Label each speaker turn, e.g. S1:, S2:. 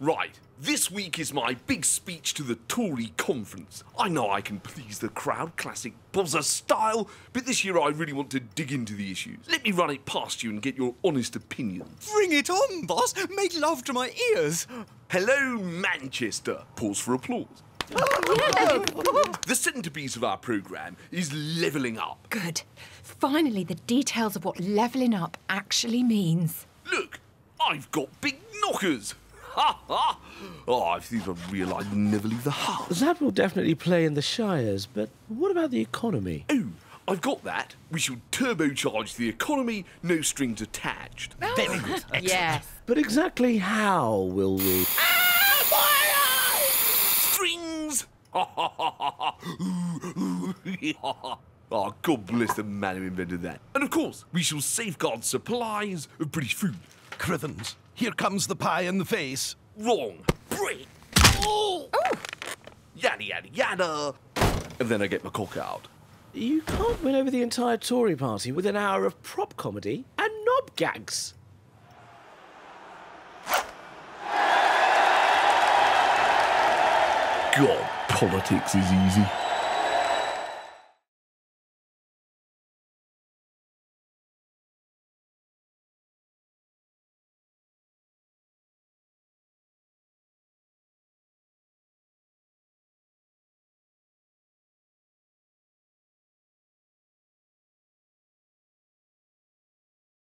S1: Right, this week is my big speech to the Tory conference. I know I can please the crowd, classic Bozza style, but this year I really want to dig into the issues. Let me run it past you and get your honest opinion.
S2: Bring it on, boss. Make love to my ears.
S1: Hello, Manchester. Pause for applause. the centrepiece of our programme is levelling up.
S3: Good. Finally, the details of what levelling up actually means.
S1: Look, I've got big knockers. Ha ha! Oh, if these were real, I'd never leave the house.
S4: That will definitely play in the Shires, but what about the economy?
S1: Oh, I've got that. We shall turbocharge the economy, no strings attached.
S2: Very good.
S3: Yes.
S4: But exactly how will we?
S1: Strings! oh, God bless the man who invented that. And of course, we shall safeguard supplies of British food.
S2: Crithens, here comes the pie in the face.
S1: Wrong. Break. Oh. Yada, yada, yada. And then I get my cock out.
S4: You can't win over the entire Tory party with an hour of prop comedy and knob gags.
S1: God, politics is easy.